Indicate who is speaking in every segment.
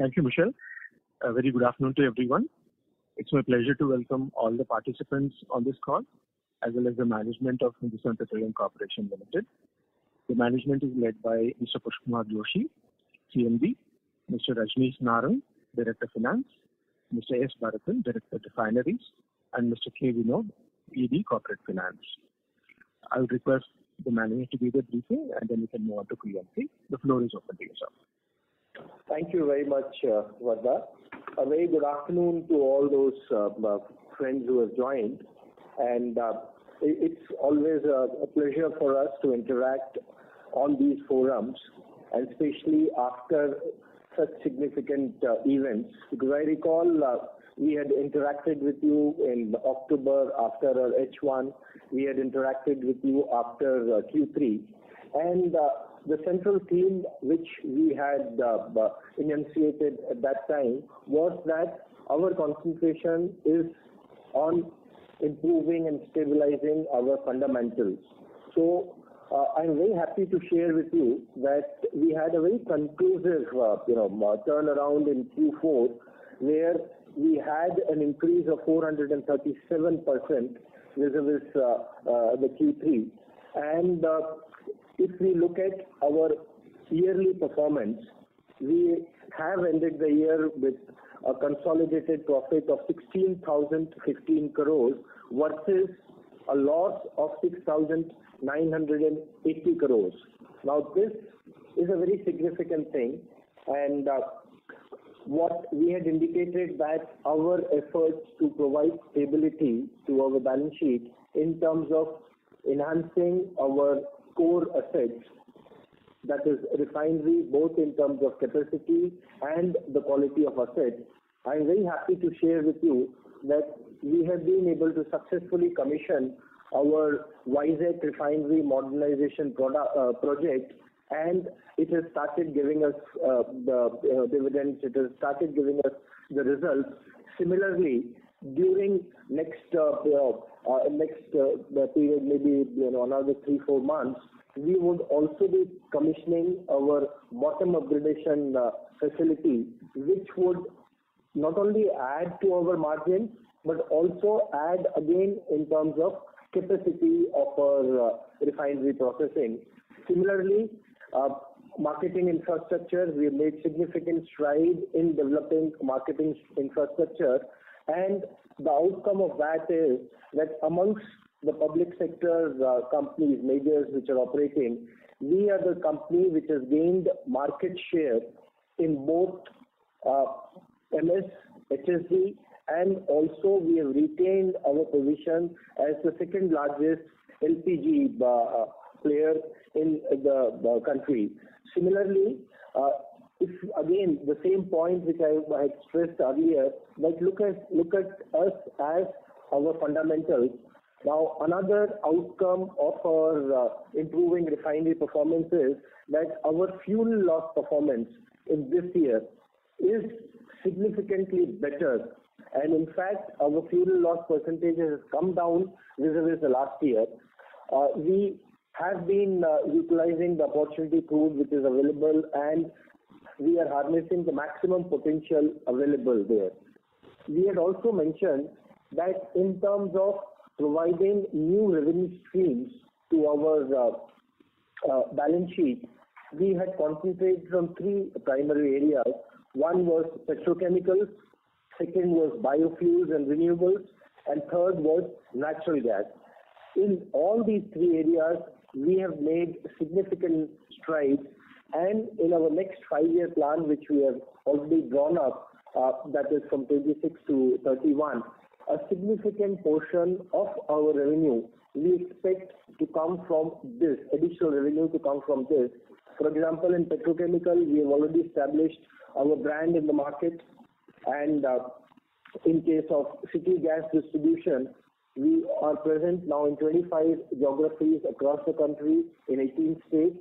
Speaker 1: Thank you, Michelle.
Speaker 2: A very good afternoon to everyone. It's my pleasure to welcome all the participants on this call, as well as the management of Hindustan Petroleum Corporation Limited. The management is led by Mr. Pushp Kumar Joshi, CMD, Mr. Rajneesh Narang, Director of Finance, Mr. S. Bharathan, Director of Refineries, and Mr. K. Vinod, ED Corporate Finance. I would request the manager to give the
Speaker 3: briefing and then we can move on to Q&A. The floor is open to yourself.
Speaker 2: Thank you very much, uh, Vardha. A very good afternoon to all those uh, uh friends who have joined. And uh, it's always a, a, pleasure for us to interact on these forums, and especially after such significant uh, events. Because I recall uh, we had interacted with you in October after our H1, we had interacted with you after uh, Q3, and uh, the central theme which we had uh, uh, enunciated at that time was that our concentration is on improving and stabilizing our fundamentals. So uh, I'm very happy to share with you that we had a very conclusive, uh, you know, uh, turnaround in Q4, where we had an increase of 437% vis-a-vis uh, the Q3, and if we look at our yearly performance, we have ended the year with a consolidated profit of 16,015 crores versus a loss of 6,980 crores. Now, this is a very significant thing, and uh, what we had indicated that our efforts to provide stability to our balance sheet in terms of enhancing our core assets, that is refinery, both in terms of capacity and the quality of assets, I am very happy to share with you that we have been able to successfully commission our Vizag refinery modernization uh, project, and it has started giving us uh, the uh, dividends. It has started giving us the results. Similarly, during next uh, next uh, period, maybe, you know, another three, four months, we would also be commissioning our bottom upgradation uh, facility, which would not only add to our margin but also add again in terms of capacity of our refinery processing. Similarly, marketing infrastructure, we have made significant strides in developing marketing infrastructure, and the outcome of that is that amongst the public sector uh, companies, majors which are operating, we are the company which has gained market share in both uh, MS, HSD, and also we have retained our position as the second largest LPG uh, player in the, the uh, country. Similarly, uh, if again the same point which I had stressed earlier, that look at, look at us as our fundamentals. Now, another outcome of our uh, improving refinery performance is that our fuel loss performance in this year is significantly better. And in fact, our fuel loss percentage has come down vis-a-vis the last year. Uh, we have been uh, utilizing the opportunity crude, which is available, and we are harnessing the maximum potential available there. We had also mentioned that in terms of providing new revenue streams to our uh, uh, balance sheet, we had concentrated on three primary areas. One was petrochemicals, second was biofuels and renewables, and third was natural gas. In all these three areas, we have made significant strides and In our next five-year plan, which we have already drawn up, uh, that is from 26 to 31, a significant portion of our revenue we expect to come from this, additional revenue to come from this. For example, in petrochemical, we have already established our brand in the market. and uh, In case of city gas distribution, we are present now in 25 geographies across the country in 18 states.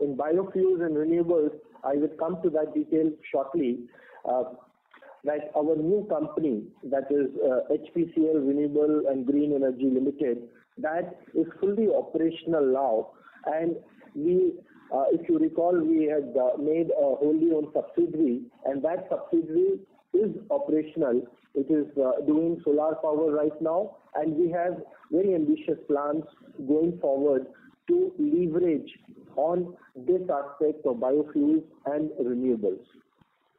Speaker 2: In biofuels and renewables, I will come to that detail shortly. That uh, our new company, that is, HPCL uh, Renewable and Green Energy Limited, that is fully operational now. And We, uh, if you recall, we had made a wholly owned subsidiary, and that subsidiary is operational. It is doing solar power right now, and we have very ambitious plans going forward to leverage on this aspect of biofuels and renewables.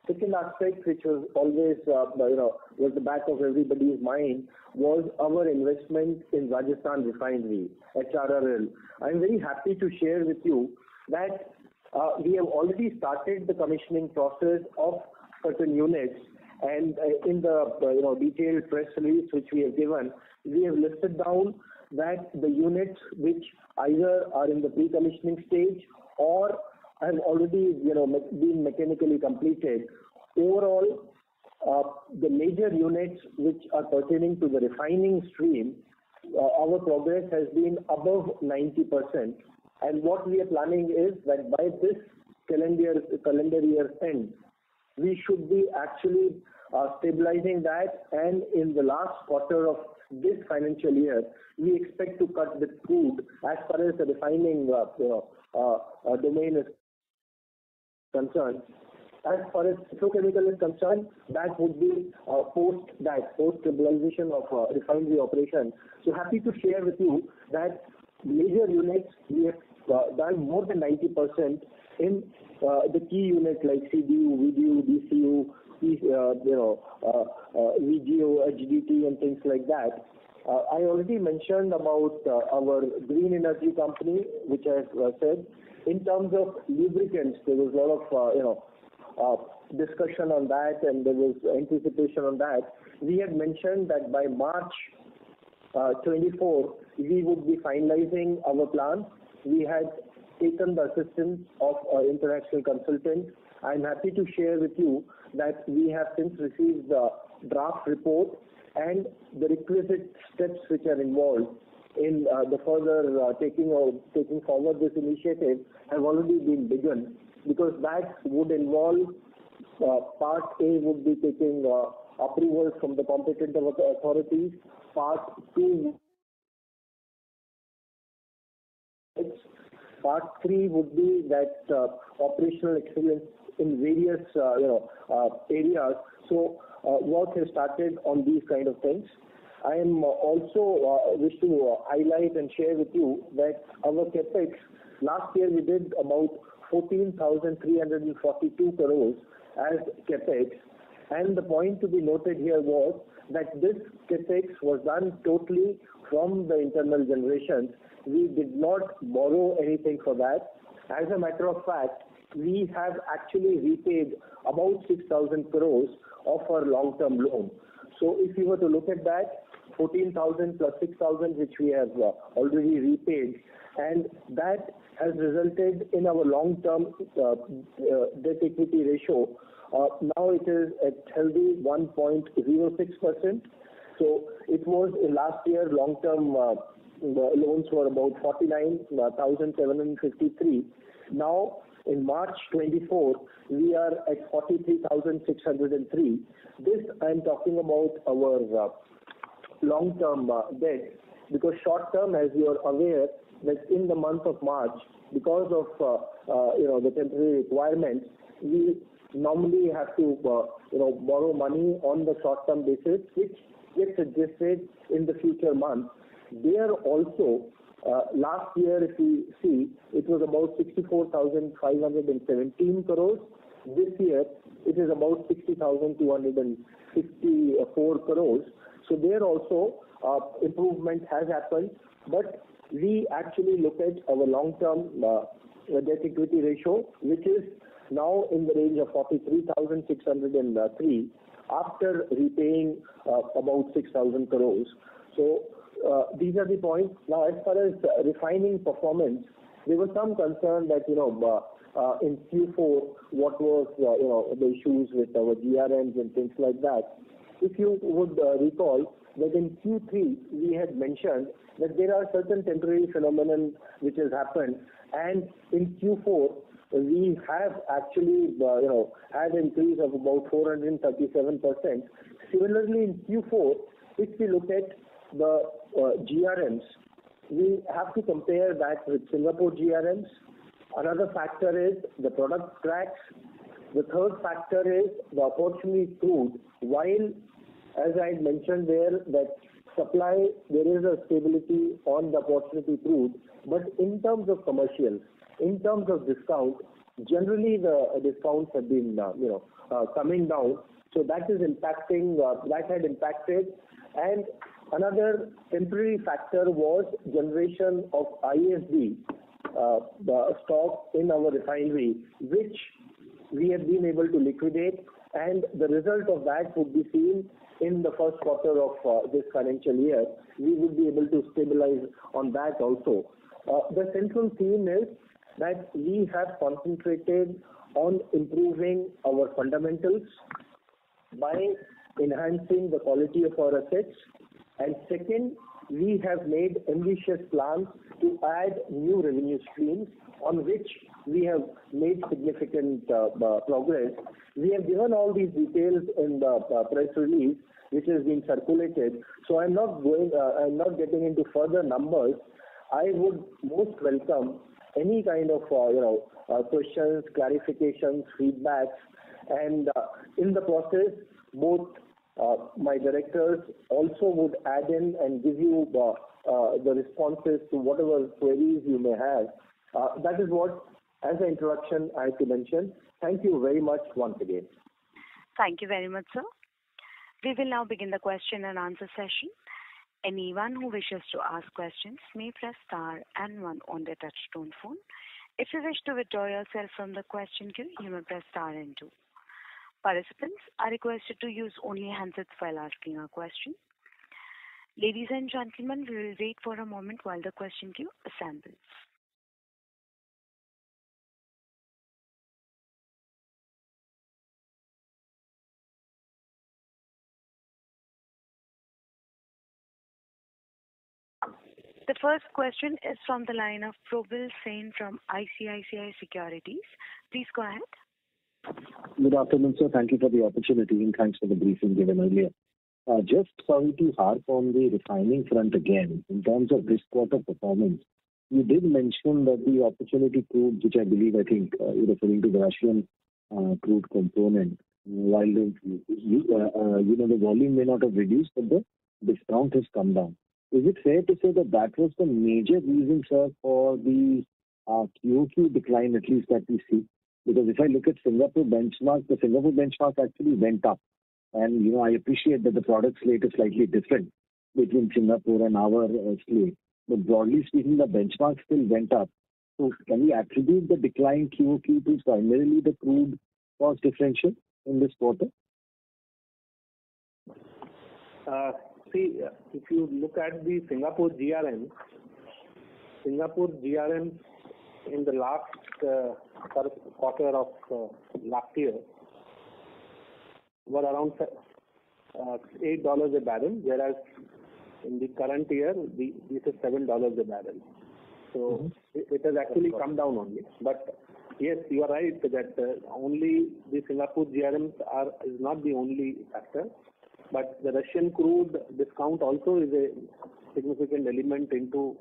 Speaker 2: Second aspect, which was always, uh, you know, was the back of everybody's mind, was our investment in Rajasthan Refinery, HRRL. I'm very happy to share with you that uh, we have already started the commissioning process of certain units and uh, in the uh, you know detailed press release which we have given, we have listed down that the units which either are in the pre-commissioning stage or have already, you know, been mechanically completed. Overall, uh, the major units which are pertaining to the refining stream, uh, our progress has been above 90%. And what we are planning is that by this calendar calendar year end, we should be actually uh, stabilizing that. And in the last quarter of this financial year, we expect to cut the crude as far as the refining uh, uh, uh, domain is concerned. As far as petrochemical is concerned, that would be post that, post stabilization of refinery operation. So happy to share with you that major units we have done more than 90% in the key units like CDU, VDU, DCU, uh, you know, VGO, uh, uh, HDT and things like that. I already mentioned about our green energy company, which I have said. In terms of lubricants, there was a lot of, you know, discussion on that, and there was anticipation on that. We had mentioned that by March 24, we would be finalizing our plan. We had taken the assistance of an international consultant I'm happy to share with you that we have since received the draft report and the requisite steps which are involved in uh, the further uh, taking forward this initiative have already been begun because that would involve uh, part
Speaker 3: A would be taking approvals from the competent authorities. Part two, part
Speaker 2: three would be that operational excellence in various, uh, you know, uh, areas. so uh, Work has started on these kind of things. I am also wish to highlight and share with you that our CapEx last year we did about 14,342 crores as CapEx. and The point to be noted here was that this CapEx was done totally from the internal generations. We did not borrow anything for that. As a matter of fact, we have actually repaid about 6,000 crores of our long-term loan. So, If you were to look at that, 14,000 plus 6,000, which we have uh, already repaid, and that has resulted in our long-term uh, uh, debt equity ratio. Now it is at healthy 1.06%. So, It was last year long-term loans were about 49,753. Now in March 24, we are at 43,603. This I'm talking about our uh, long-term uh, debt, because short-term, as you are aware, that in the month of March, because of uh, you know, the temporary requirements, we normally have to you know, borrow money on the short-term basis, which gets adjusted in the future months. There also, uh, last year, if you see, it was about 64,517 crores. This year it is about 60,254 crores. So There also, uh, improvement has happened, but we actually look at our long-term uh, debt equity ratio, which is now in the range of 43,603 after repaying about 6,000 crores. So. Uh, these are the points. Now, as far as uh, refining performance, there was some concern that, you know, uh, in Q4, what was, you know, the issues with our GRMs and things like that. If you would recall that in Q3 we had mentioned that there are certain temporary phenomenon which has happened, and in Q4 we have actually, you know, had increase of about 437%. Similarly, in Q4, if we look at the uh, GRMs, we have to compare that with Singapore GRMs. Another factor is the product cracks. The third factor is the opportunity crude. While, as I had mentioned there, that supply, there is a stability on the opportunity crude, but in terms of commercial, in terms of discount, generally the discounts have been, uh, you know, uh, coming down. So That is impacting, that had impacted. and. Another temporary factor was generation of ISD uh, uh, stock in our refinery, which we have been able to liquidate, and the result of that would be seen in the first quarter of uh, this financial year. We would be able to stabilize on that also. The central theme is that we have concentrated on improving our fundamentals by enhancing the quality of our assets and second, we have made ambitious plans to add new revenue streams on which we have made significant uh, progress. We have given all these details in the uh, press release, which has been circulated, so I'm not going, uh, I'm not getting into further numbers. I would most welcome any kind of, you know, questions, clarifications, feedbacks, and in the process, both uh, my directors also would add in and give you uh, uh, the responses to whatever queries you may have. That is what, as an introduction, I have to mention. Thank you very much once again.
Speaker 4: Thank you very much, sir. We will now begin the question and answer session. Anyone who wishes to ask questions may press star and one on their touchtone phone. If you wish to withdraw yourself from the question queue, you may press star and two. Participants are requested to use only handsets while asking a question. Ladies and gentlemen, we will wait for a moment while the question queue assembles. The first question is from the line of Probal Sen from ICICI Securities. Please go ahead.
Speaker 5: Good afternoon, sir. Thank you for the
Speaker 2: opportunity, and thanks for the briefing given earlier. Uh, just sorry to harp on the refining front again. In terms of this quarter performance, you did mention that the opportunity crude, which I believe, I think, uh, you're referring to the Russian uh, crude component. While the, you know, the volume may not have reduced, but the discount has come down. Is it fair to say that that was the major reason, sir, for the QOQ decline, at least that we see? Because if I look at Singapore benchmark, the Singapore benchmark actually went up. And, you know, I appreciate that the product slate is slightly different between Singapore and our uh, slate. But broadly speaking, the benchmark still went up. So can we attribute the decline QOQ to primarily the crude cost differential in this quarter? Uh, see, if you look at the Singapore GRM, Singapore GRM in the last uh, quarter of uh, last year were around uh, $8 a barrel, whereas in the current year, the, this is $7 a barrel. So mm -hmm. it, it, has actually come down only. But yes, you are right that uh, only the Singapore GRMs are is not the only factor, but the Russian crude discount also is a significant element into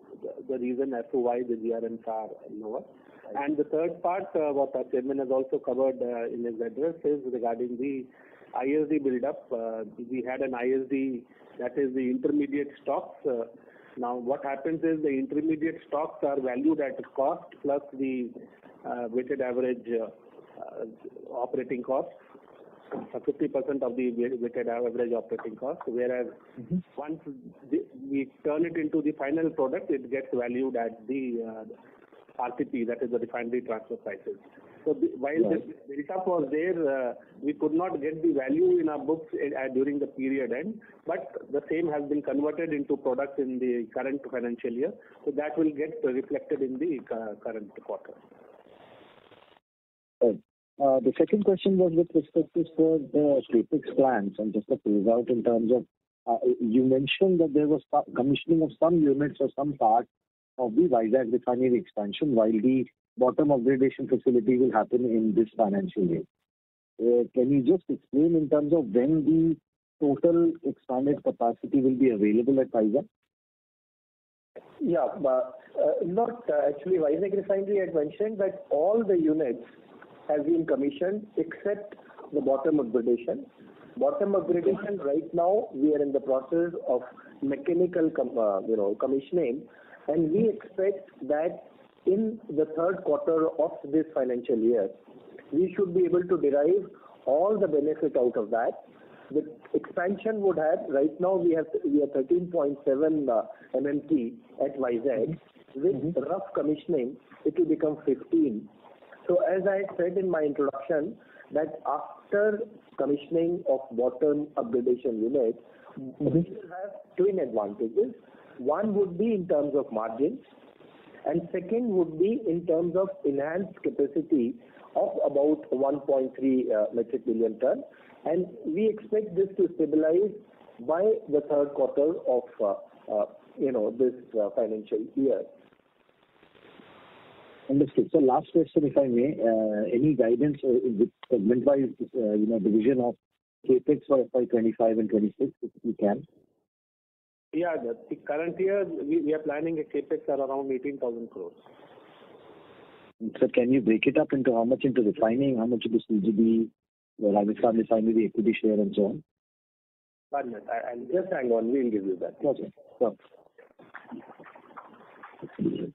Speaker 2: the reason as to why the GRMs are lower. And the third part, uh, what our chairman has also covered uh, in his address, is regarding the ISD buildup. Uh, we had an ISD, that is the intermediate stocks. Now, what happens is the intermediate stocks are valued at cost plus the weighted average operating cost. 50% of the weighted average operating cost, whereas mm-hmm. once the, we turn it into the final product, it gets valued at the uh, RTP, that is the refinery transfer prices. So the, while right. the delta was there, uh, we could not get the value in our books eh, uh, during the period end, but the same has been converted into products in the current financial year. So that will get reflected in the uh, current quarter. Right. Uh, the second question was with respect to, sir, the CapEx plans and just a result in terms of, uh, you mentioned that there was commissioning of some units or some part of the Vizag refinery expansion, while the bottom upgradation facility will happen in this financial year. Uh, can you just explain in terms of when the total expanded capacity will be available at Vizag? Yeah. Not actually, Vizag refinery had mentioned that all the units has been commissioned except the bottom upgradation. Bottom upgradation right now we are in the process of mechanical uh, commissioning, and we expect that in the third quarter of this financial year, we should be able to derive all the benefit out of that. The expansion would have. Right now we are 13.7 uh, MMT at Vizag. Mm-hmm. With RUF commissioning, it will become 15. As I said in my introduction, that after commissioning of bottom upgradation unit,
Speaker 1: mm-hmm. we will have
Speaker 2: twin advantages. One would be in terms of margins, and second would be in terms of enhanced capacity of about 1.3 uh, metric million ton. We expect this to stabilize by the third quarter of, uh, uh, you know, this financial year. Understood. So last question, if I may. Uh, any guidance uh, with segment-wise, uh, you know, division of
Speaker 5: CapEx for FY 25 and 26, if you can?
Speaker 2: Yeah. The current year, we are planning a CapEx at around 18,000 crore. Sir, can you break it up into how much into refining, how much into CGD, the Rajasthan refinery, the
Speaker 3: equity share, and so on?
Speaker 2: One minute. I'll just hang on. We'll give you that. Okay. Sure.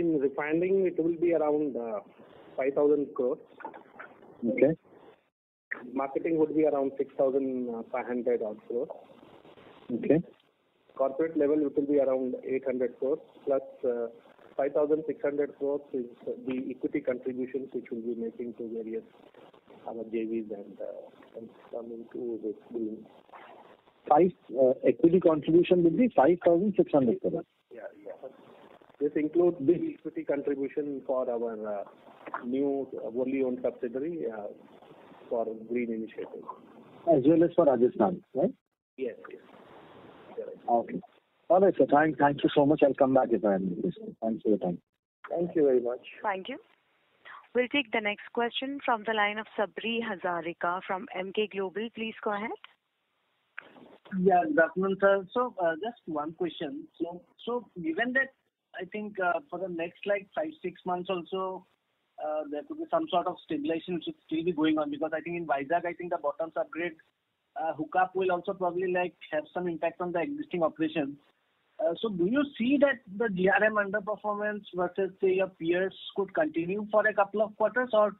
Speaker 2: in refining, it will be around uh, 5,000 crores. Okay. Marketing would be around 6,500 odd Okay. Corporate level, it will be around 800 crores plus uh, 5,600 crores is the equity contributions which we'll be making to various our JVs uh, and coming to this billing. Five, equity contribution will be 5,600 crores. Yeah, yeah. This includes the equity contribution for our uh, new wholly owned subsidiary uh, for green initiative.
Speaker 5: As well as for Rajasthan, right? Yes. Okay. All right, sir. Thank,
Speaker 2: you so much. I'll come back if I have any questions. Thanks for your time.
Speaker 4: Thank you very much. Thank you. We'll take the next question from the line of Sabri Hazarika from Emkay Global. Please go ahead.
Speaker 5: Yeah, good afternoon, sir. So, uh, just one question. So, so given that I think uh, for the next like five, six months also, uh, there could be some sort of stabilization which should still be going on because I think in Vizag, I think the bottoms upgrade uh, hookup will also probably like have some impact on the existing operations. Do you see that the GRM underperformance versus, say, your peers could continue for a couple of quarters? Or,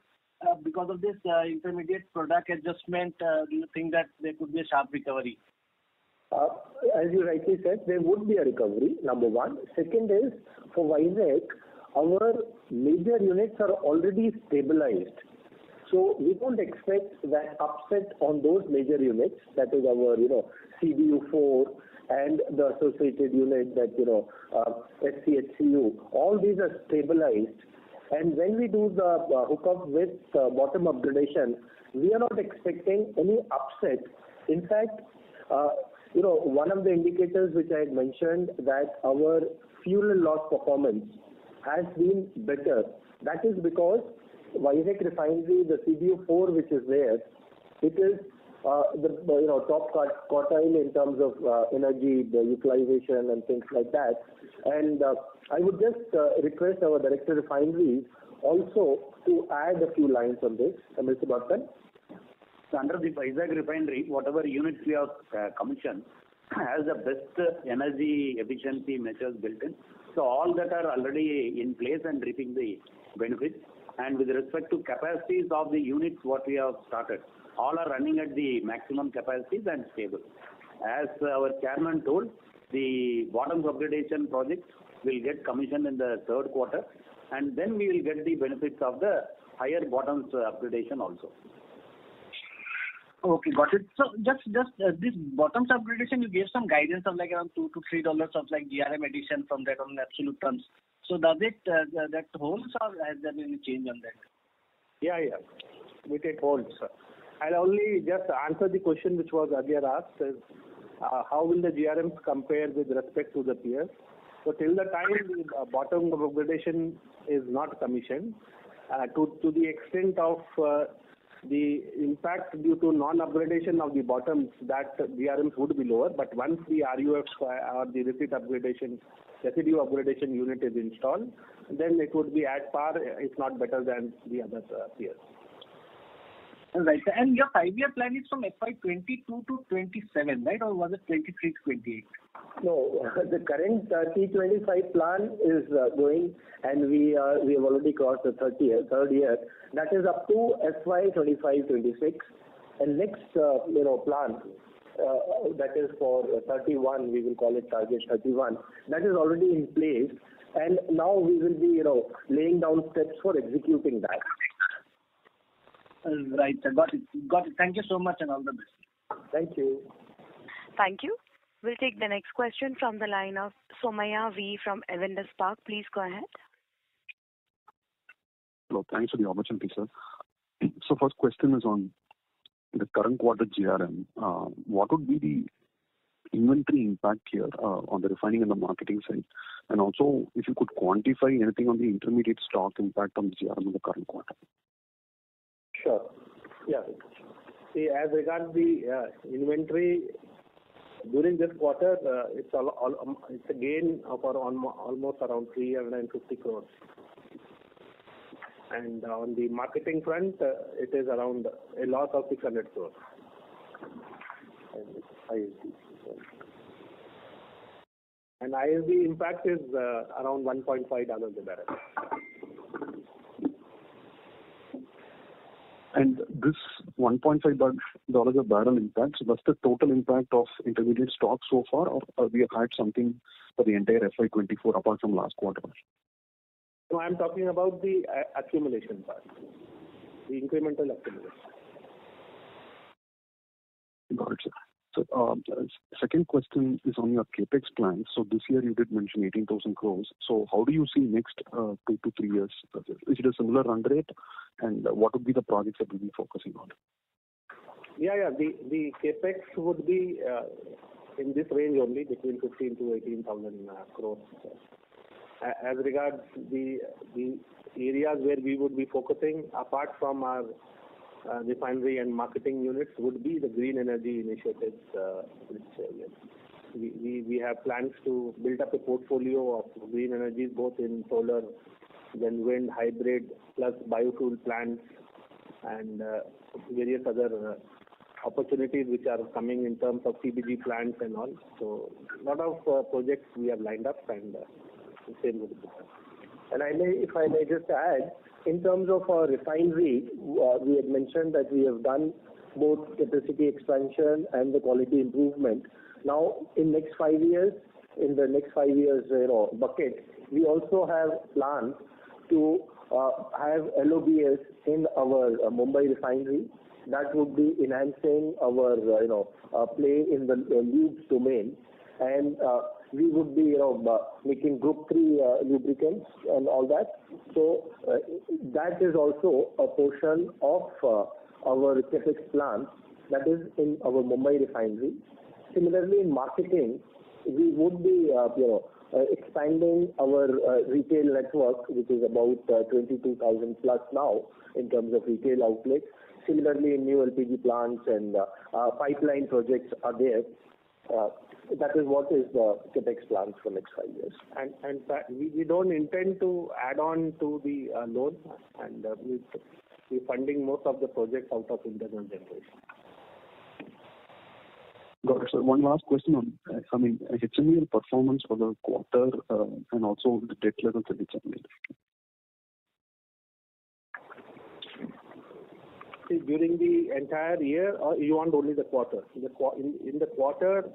Speaker 5: because of this intermediate product adjustment, do you think that there could be a sharp recovery?
Speaker 2: Uh, as you rightly said, there would be a recovery, number one. Second is, for Vizag, our major units are already stabilized, so we don't expect that upset on those major units. That is our, you know, CDU4 and the associated unit that, you know, uh, FCHCU. All these are stabilized. And When we do the uh, hookup with bottom upgradation, we are not expecting any upset. In fact, you know, one of the indicators which I had mentioned that our fuel and loss performance has been better. That is because Vizag Refinery, the CDU 4 which is there, it is uh, the, you know, top quartile in terms of uh, energy, the utilization and things like that. And uh, I would just request our Director Refineries also to add a few lines on this, Mr. Bharathan, under the Vizag refinery, whatever units we have uh, commissioned has the best energy efficiency measures built in. So all that are already in place and reaping the benefits. And with respect to capacities of the units, what we have started, all are running at the maximum capacities and stable. As our chairman told, the bottom upgradation project will get commissioned in the third quarter, and then we will get the benefits of the higher bottoms upgradation also.
Speaker 5: Okay, got it. So just just uh, this bottom up gradation, you gave some guidance of like around two to three dollars of like GRM addition from that on absolute terms. So does it uh, that holds or has there been a change on that? Yeah, yeah,
Speaker 2: with it holds. I'll only just answer the question which was earlier asked: is, uh, how will the GRMs compare with respect to the peers? So till the time the bottom up gradation is not commissioned, uh, to to the extent of uh, the impact due to non-upgradation of the bottoms that GRMs would be lower. But once the RUF uh, or the receipt upgradation, residue upgradation unit is installed, then it would be at par, if not better
Speaker 5: than the other uh, peers. Right. Your five-year plan is from FY 22 to 27, right? Or was it 23 to 28? No. The current
Speaker 2: uh, T25 plan is uh, going and uh, we have already crossed the third year. That is up to FY 25-26, and Next, you know, plan that is for 31, we will call it Target 31. That is already in place. and Now we will be, you know, laying down steps for executing
Speaker 5: that. Right. Got it. Got it. Thank you so much, and all the best. Thank you.
Speaker 4: Thank you. We'll take the next question from the line of Somaya V from Avendus Spark. Please go ahead.
Speaker 5: Hello.
Speaker 3: Thanks for the opportunity, sir. So first question is on the current quarter GRM. Uh, what would be the inventory impact here uh, on the refining and the marketing side? And also, if you could quantify anything on the intermediate stock impact on GRM in the current quarter.
Speaker 2: Sure. Yeah. See, as regards the uh, inventory, during this quarter, uh, um, it's a gain of almost around 350 crores. And on the marketing front, uh, it is around a loss of 600 crores. And ISB impact is around $1.5 a barrel.
Speaker 3: And this $1.5 a barrel impact, so that's the total impact of intermediate stock so far, or, or uh, we have had something for the entire FY24 apart from last quarter?
Speaker 2: No, I'm talking about the uh, accumulation part, the incremental accumulation.
Speaker 3: Got it, sir. So, um, second question is on your CapEx plan. So this year you did mention 18,000 crores. So how do you see next uh, two to three years? Is it a similar run rate? And what would be the projects that you'll be focusing on?
Speaker 2: Yeah, yeah. The CapEx would be uh, in this range only, between 15,000-18,000 uh, crores. As regards the areas where we would be focusing, apart from our uh, refinery and marketing units would be the green energy initiatives, uh, which uh, we, we have plans to build up a portfolio of green energies, both in solar, then wind, hybrid, plus biofuel plants and various other opportunities which are coming in terms of CBG plants and all. So a lot of projects we have lined up and same And I may, if I may just add, in terms of our refinery, uh, we had mentioned that we have done both capacity expansion and the quality improvement. Now, in next five years, in the next five years, you know, bucket, we also have plans to uh, have LOBS in our uh, Mumbai refinery. That would be enhancing our, you know, play in the lubes domain we would be, you know, uh, making Group Three uh, lubricants and all that. So uh, That is also a portion of our CapEx plans that is in our Mumbai refinery. Similarly, in marketing, we would be, you know, expanding our retail network, which is about 22,000+ plus now in terms of retail outlets. Similarly, new LPG plants and pipeline projects are there. That is what is the CapEx plans for next five years. and We don't intend to add on to the uh, loan, and uh, we're funding most of the projects out of internal generation.
Speaker 3: Got it, sir. One last question on, I mean, HMEL performance for the quarter, uh, and also the debt level levels the
Speaker 2: HMEL. During the entire year or you want only the quarter? In the quarter,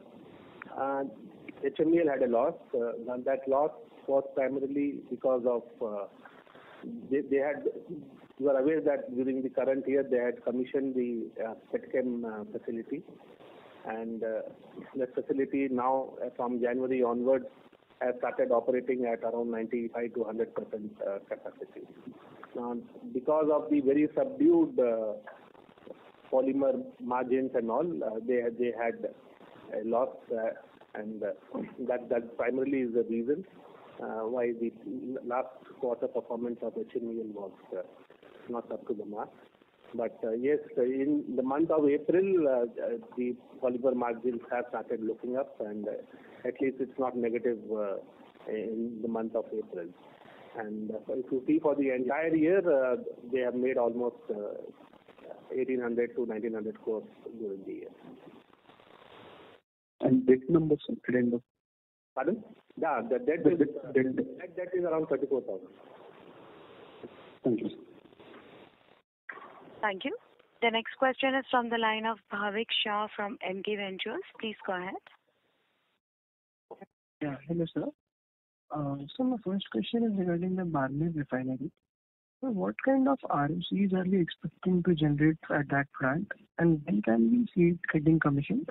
Speaker 2: HMEL had a loss. Uh, and that loss was primarily because of uh, they had. You are aware that during the current year, they had commissioned the uh, Petchem facility. and That facility now from January onwards has started operating at around 95 to 100 percent capacity. Now, because of the very subdued polymer margins and all, they had loss, uh, and uh, that primarily is the reason uh, why the last quarter performance of HMEL was not up to the mark. But Yes, in the month of April, the polymer margins have started looking up, and at least it's not negative in the month of April. And If you see for the entire year, they have made almost 1,800 to 1900 crore during the year.
Speaker 3: And debt numbers at the end of.
Speaker 2: Pardon? Yeah, the debt, the is, debt, debt, debt, debt is around 34,000. Thank you.
Speaker 4: Thank you. The next question is from the line of Bhavik Shah from MK Ventures. Please go ahead.
Speaker 1: Yeah, hello, sir. Uh, so my first question is regarding the Barmer refinery. So what kind of ROCs are we expecting to generate at that plant, and when can we see it getting commissioned?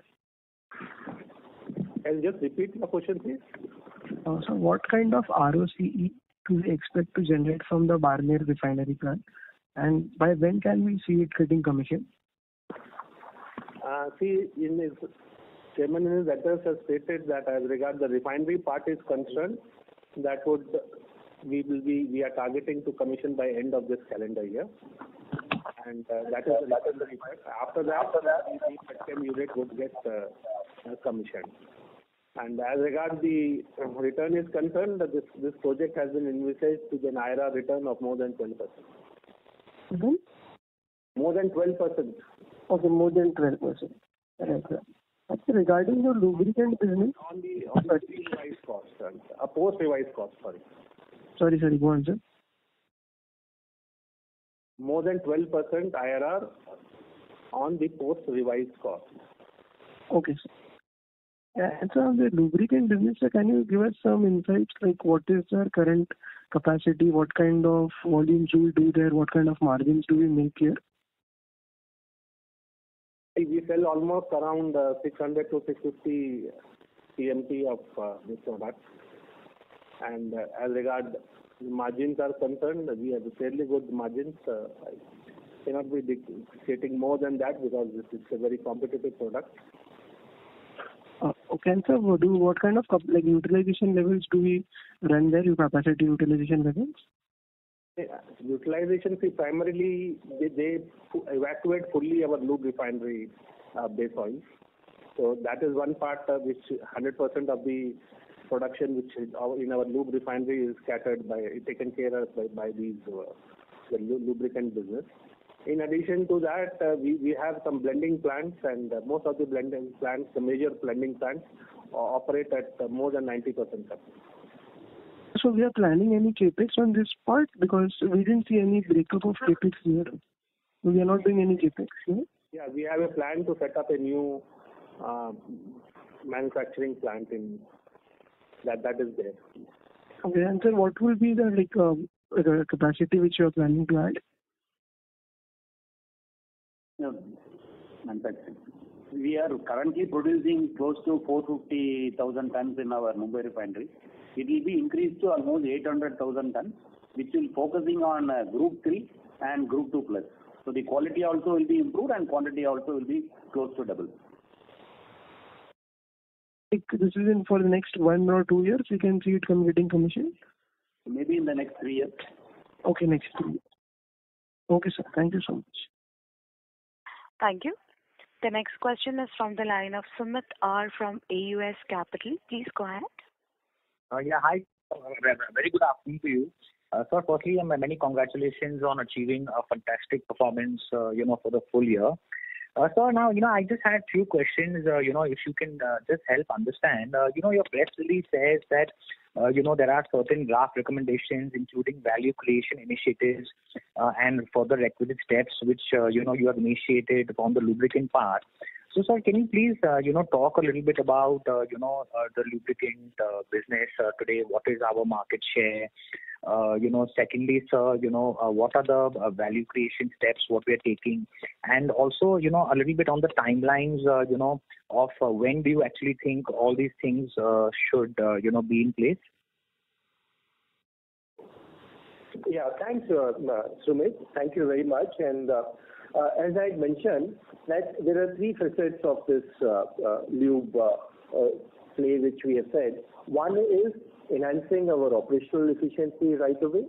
Speaker 2: Can you just repeat your question, please?
Speaker 1: Uh, Sir, what kind of ROCE do we expect to generate from the Barmer refinery plant? By when can we see it getting commissioned?
Speaker 2: Uh, see, in his chairman in his address has stated that as regard the refinery part is concerned, that we are targeting to commission by end of this calendar year. and uh, That is the refinery part. After that, the petchem unit would get commissioned. As regard the uh, return is concerned, this this project has been envisaged to an IRR return of more than 12%.
Speaker 1: Pardon?
Speaker 3: More than 12%.
Speaker 1: Okay, more than 12%. Right. Actually, regarding your lubricant business.
Speaker 3: On the on the revised cost,
Speaker 2: a Post-revised cost, sorry.
Speaker 1: Sorry, sorry. Go on, sir.
Speaker 2: More than 12% IRR on the post-revised cost.
Speaker 1: Okay, sir. On the lubricant business, sir, can you give us some insights, like what is our current capacity? What kind of volumes do we do there? What kind of margins do we make here?
Speaker 2: We sell almost around uh, 600 to 650 TMT of uh, this product. And uh, As regard margins are concerned, we have fairly good margins. I cannot be dictating more than that because this is a very competitive product.
Speaker 1: Okay. Sir, what kind of like utilization levels do we run there, your capacity utilization levels?
Speaker 2: Yeah. Utilization fee primarily they evacuate fully our lube refinery uh, base oil. So That is one part uh, which 100% of the production which is uh, in our lube refinery is by taken care of by these the lubricant business. In addition to that, uh, we have some blending plants, and uh, most of the blending plants, the major blending plants, operate at uh, more than 90% capacity.
Speaker 1: We are planning any CapEx on this part? Because we didn't see any breakup of CapEx here. We are not doing any CapEx here.
Speaker 2: Yeah, we have a plan to set up a new um, manufacturing plant in that is there.
Speaker 1: Okay. Sir, what will be the, like, um, the capacity which you are planning to add?
Speaker 3: manufacturing. We are currently producing close to 450,000 tons in our Mumbai refinery. It
Speaker 2: will be increased to almost 800,000 tons, which will focusing on uh, Group III and Group II plus. So the quality also will be improved and quantity also will be close to double.
Speaker 1: This is in for the next one or two years, you can see it coming getting commissioned?
Speaker 4: Maybe in the next three years.
Speaker 1: Okay, next three. Okay, sir. Thank you so much.
Speaker 4: Thank you. The next question is from the line of Sumit R from AUS Capital. Please go ahead.
Speaker 5: Uh, yeah, hi. Uh, very good afternoon to you. Uh, sir, firstly, uh, many congratulations on achieving a fantastic performance, uh, you know, for the full year. Uh, so now, you know, I just had few questions, uh, you know, if you can uh, just help understand. You know, your press release says that,
Speaker 2: you know, there are certain draft recommendations, including value creation initiatives, and further requisite steps which, you know, you have initiated on the lubricant part. So, sir, can you please, uh, you know, talk a little bit about, uh, you know, uh, the lubricant business today?
Speaker 5: What is our market share? You know, secondly, sir, you know, what are the value creation steps what we are taking? And also, you know, a little bit on the timelines, you know, of when do you actually think all these things should, you know, be in place?
Speaker 2: Yeah. Thanks, Sumit. Thank you very much. Uh, as I had mentioned, that there are three facets of this uh, uh, lube play which we have said. One is enhancing our operational efficiency right away.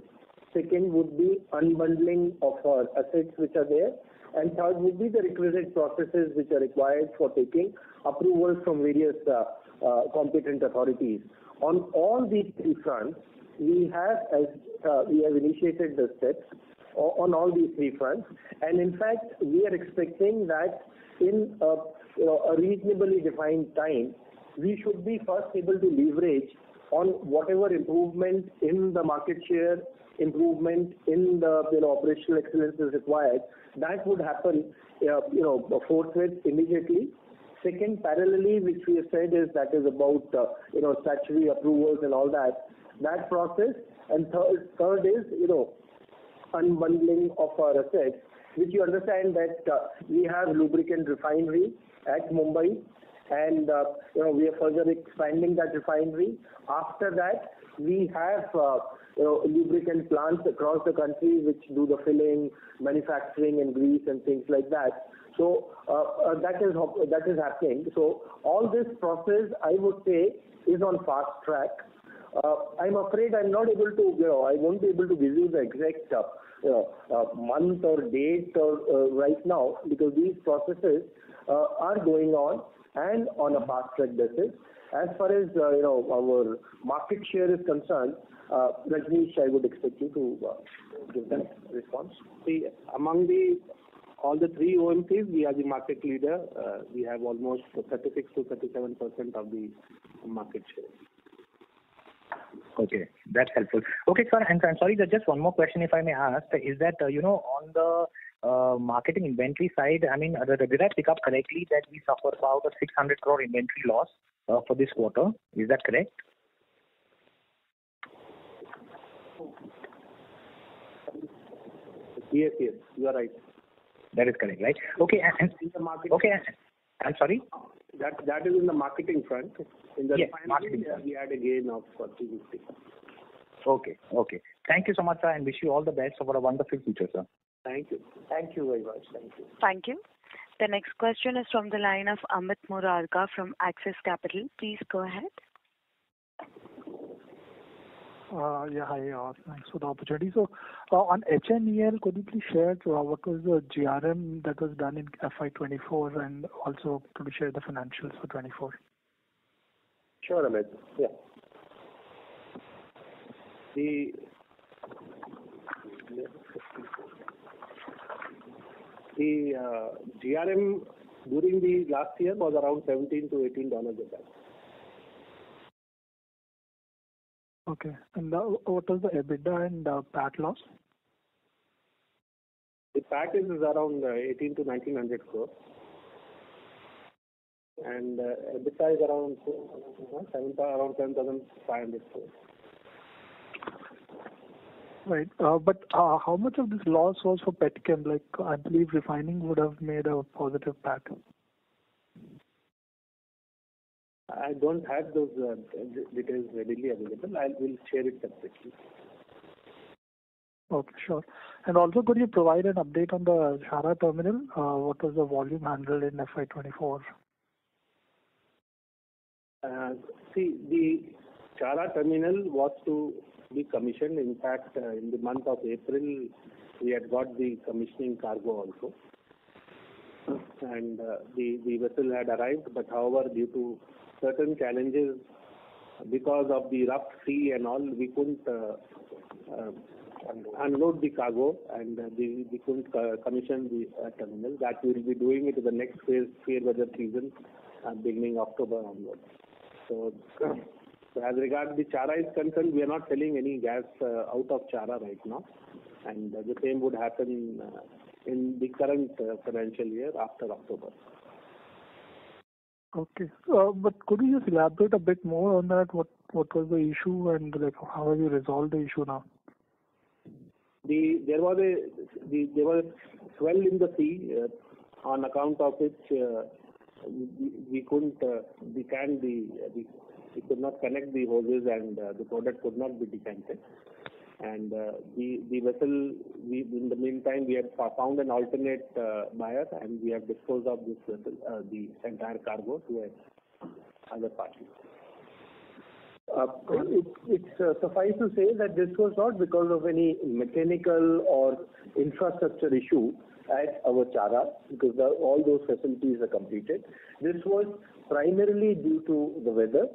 Speaker 2: Second would be unbundling of our assets which are there. and Third would be the requisite processes which are required for taking approvals from various competent authorities. On all these three fronts, we have initiated the steps on all these three fronts. In fact, we are expecting that in a reasonably defined time, we should be first able to leverage on whatever improvement in the market share, improvement in the, you know, operational excellence is required. That would happen, uh, you know, forthwith, immediately. Second, parallelly, which we have said is that is about, uh, you know, statutory approvals and all that process. Third is, you know, unbundling of our assets, which you understand that uh, we have lubricant refinery at Mumbai, and uh, you know, we are further expanding that refinery. After that, we have uh, you know, lubricant plants across the country which do the filling, manufacturing in grease and things like that. That is happening. All this process, I would say, is on fast track. I'm afraid I'm not able to, you know, I won't be able to give you the exact uh, uh, month or date or uh, right now, because these processes are going on and on a fast-track basis. As far as, you know, our market share is concerned, Rajnish, I would expect you to give that response. See, among all the three OMCs, we are the market leader. We have almost 36%-37% of the market share. Okay, that's helpful.
Speaker 5: Okay, sir, and, I'm sorry, just one more question, if I may ask, is that, uh, you know, on the uh, marketing inventory side, I mean, uh, did I pick up correctly that we suffered about a 600 crore inventory loss uh, for this quarter? Is that correct?
Speaker 2: Yes, yes, you are right. That is correct, right? Okay, and, okay, I'm sorry? That That is in the marketing front. In the refinery, we had a gain of 350. Okay. Okay. Thank you so much, sir, and wish you all the best for a wonderful future, sir. Thank you. Thank you very
Speaker 4: much. Thank you. Thank you. The next question is from the line of Amit Murarka from Axis Capital. Please go ahead.
Speaker 1: Uh, yeah, hi. Uh, thanks for the opportunity. so uh, On HMEL, could you please share what was the GRM that was done in FY '24 and also could you share the financials for '24?
Speaker 3: Sure, Amit. Yeah. The
Speaker 2: GRM during the last year was around $17-$18 a ton.
Speaker 1: Okay. And uh, what is the EBITDA and the uh, PAT loss?
Speaker 2: The PAT is around uh, 18 to 1900 crores. And EBITDA is around 7,500 crores.
Speaker 1: Right. But how much of this loss was for Petchem? Like, I believe refining would have made a positive PAT.
Speaker 2: I don't have those uh, details readily available. I will share it separately.
Speaker 1: Okay, sure. Also, could you provide an update on the Chhara terminal? Uh, what was the volume handled in FY 2024?
Speaker 2: Uh, see, the Chhara terminal was to be commissioned. In fact, in the month of April, we had got the commissioning cargo also. The vessel had arrived, but however, due to certain challenges because of the rough sea and all, we couldn't uh, uh, unload the cargo and we uh, couldn't commission the terminal. That we'll be doing it in the next phase, fair weather season, beginning October onwards. So as regards the Chhara is concerned, we are not selling any gas out of Chhara right now, and the same would happen in the current financial year after October.
Speaker 1: Okay. But could you just elaborate a bit more on that? What was the issue and, like, how have you resolved the issue now?
Speaker 2: There was a swell in the sea uh, on account of which uh, uh, we could not connect the hoses and the product could not be decanted and uh, the the vessel we in the meantime we have found an alternate uh, buyer and we have disposed of this vessel uh, the entire cargo to another party uh, it, it's uh, suffice to say that this was not because of any mechanical or infrastructure issue at our Chhara because the, all those facilities are completed. This was primarily due to the weather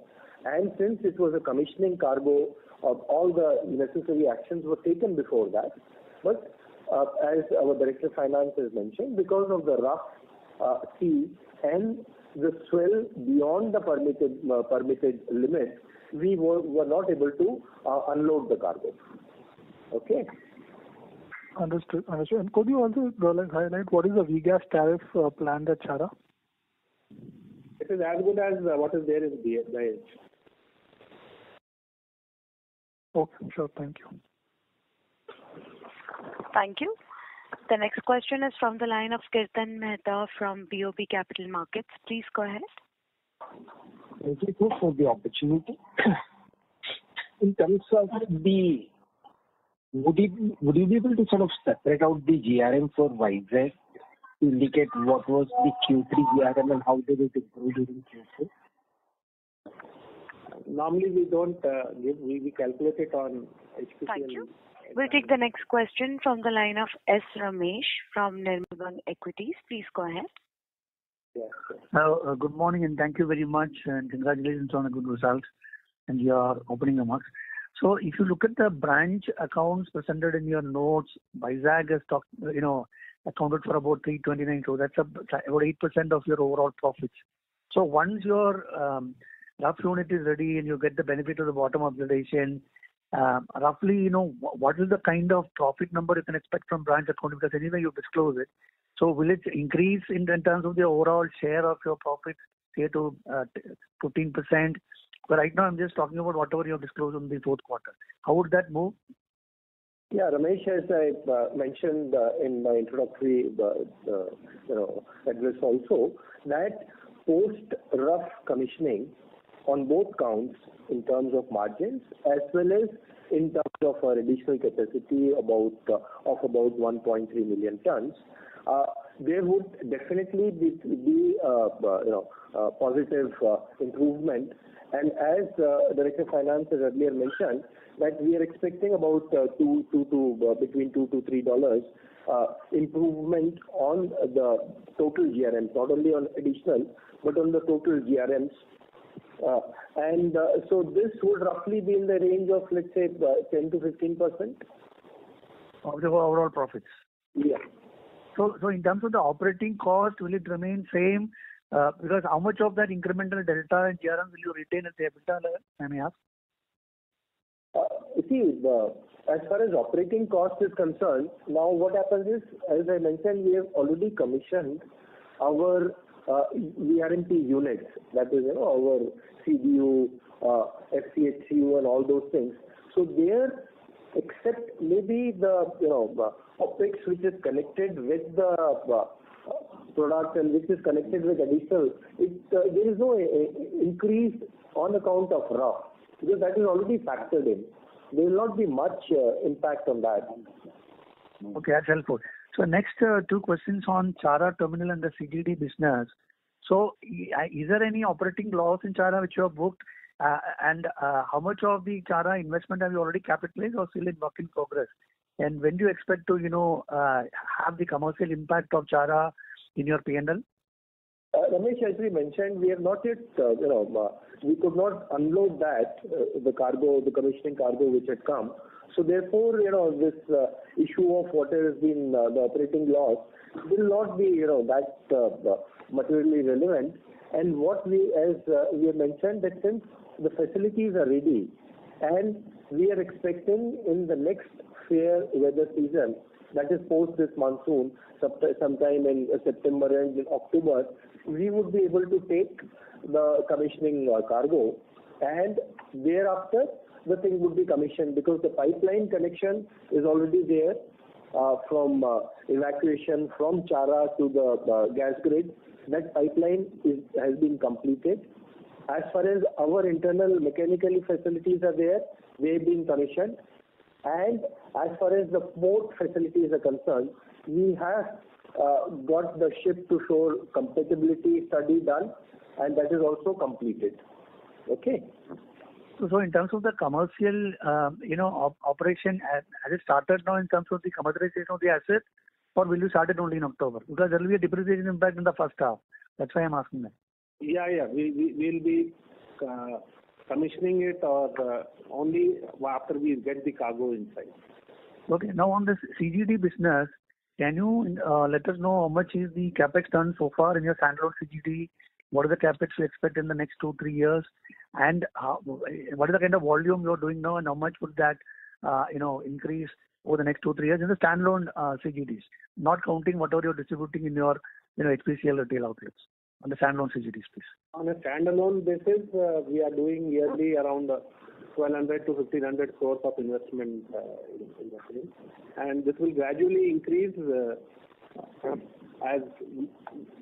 Speaker 2: and since it was a commissioning cargo all the necessary actions were taken before that. But uh, as our Director of Finance has mentioned, because of the rough sea uh, and the swell beyond the permitted uh, limit, we were not able to unload the cargo. Okay?
Speaker 1: Understood. Understood.
Speaker 2: Could you also highlight what is the regas tariff plan at Chhara? It is as good as what is there in the DF,
Speaker 1: Okay, sure. Thank you.
Speaker 4: Thank you. The next question is from the line of Kirtan Mehta from BOB Capital Markets. Please go ahead.
Speaker 3: Thank you for the opportunity.
Speaker 4: In
Speaker 2: terms of the, would you, would you be able to sort of separate out the GRM for YZ to indicate what was the Q3 GRM and how did it improve during Q4? Normally we don't uh, give. We calculate it on Thank you.
Speaker 4: We'll take the next question from the line of S. Ramesh from Nirmal Equities. Please go ahead.
Speaker 2: Yes. Uh, good morning, and thank you very much, and congratulations on a good result and your opening remarks. If you look at the branch accounts presented in your notes, Vizag has talked, you know, accounted for about 329 crore. That's about 8% of your overall profits. So Once your um, RUF unit is ready and you get the benefit of the bottom upgradation. Um, roughly, you know, what is the kind of profit number you can expect from branch accounting? Because anyway, you disclose it. So will it increase in, in terms of the overall share of your profit, say to uh, 15%? But right now, I'm just talking about whatever you have disclosed in the fourth quarter. How would that move? Yeah, Ramesh, as I uh, mentioned uh, in my introductory uh, uh you know, address also, that post RUF commissioning, on both counts in terms of margins as well as in terms of our uh, additional capacity about uh, of about 1.3 million tons. Uh, there would definitely be you know positive improvement. And As Director Finance has earlier mentioned, that we are expecting about two to between 2 to 3 dollars improvement on the total GRMs, not only on additional, but on the total GRMs uh, uh, so This would roughly be in the range of, let's say, 10%-15%. Uh, of the overall profits? Yeah. In terms of the operating cost, will it remain same? Because how much of that incremental delta and
Speaker 5: GRM will you retain at the EBITDA level,
Speaker 2: I may ask? See, as far as operating cost is concerned, now what happens is, as I mentioned, we have already commissioned our V R M P units. That is, you know, CDU, uh, FCHCU, and all those things. There, except maybe the, you know, OpEx which is connected with the uh, product and which is connected with additional, uh, there is no increase on account of raw because that is already factored in. There will not be much impact on that. Okay, that's helpful. So Next, two questions on Chhara terminal and the CGD business. So is there any operating loss in Chhara which you have booked? Uh, and uh, how much of the Chhara investment have you already capitalized or still in work in progress? And when do you expect to, you know, uh, have the commercial impact of Chhara in your P&L? Uh, Ramesh, as we mentioned, we have not yet, uh, you know, uh, we could not unload that, uh, the cargo, the commissioning cargo which had come. So therefore, you know, this uh, issue of what has been uh, the operating loss will not be, you know, that materially relevant. and What we, as uh, we have mentioned that since the facilities are ready and we are expecting in the next fair weather season, that is post this monsoon, sometime in September and in October, we would be able to take the commissioning uh, cargo. and Thereafter the thing would be commissioned because the pipeline connection is already there uh, from evacuation from Chhara to the gas grid. That pipeline has been completed. As far as our internal mechanical facilities are there, they've been commissioned. As far as the port facilities are concerned, we have uh, got the ship-to-shore compatibility study done, and that is also completed. Okay? In terms of the commercial, um, you know, operation, uh, has it started now in terms of the commercialization of the asset? or will you start it only in October? Because there will be a depreciation impact in the first half. That's why I'm asking that. Yeah, yeah. We we will be uh, commissioning it or uh, only after we get the cargo inside.
Speaker 3: Okay. Now on this CGD business, can
Speaker 2: you uh, let us know how much is the capex done so far in your standalone CGD? What is the capex you expect in the next two three years? And how, what is the kind of volume you're doing now, and how much would that uh, you know increase over the next two, three years in the standalone uh, CGDs, not counting whatever you're distributing in your, you know, HPCL retail outlets on the standalone CGDs, please? On a standalone basis, uh, we are doing yearly around 1,200 uh, to 1,500 crores of investment in the same. And this will gradually increase as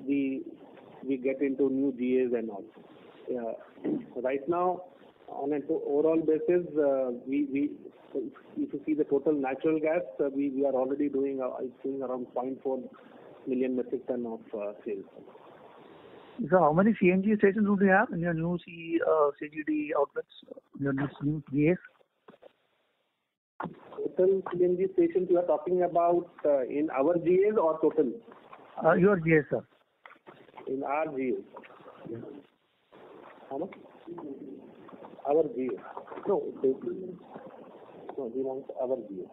Speaker 2: we get into new GAs and all. Right now, on an overall basis, uh, if you see the total natural gas, uh, we are already doing uh, around 0.4 million metric ton of sales. How many CNG
Speaker 3: stations would you have in your new
Speaker 2: CGD outlets,
Speaker 3: your new GAs?
Speaker 2: Total CNG stations you are talking about, in our GAs or total? Your GAs, sir. In our GAs. How much? our view. No, they, no, we want our view.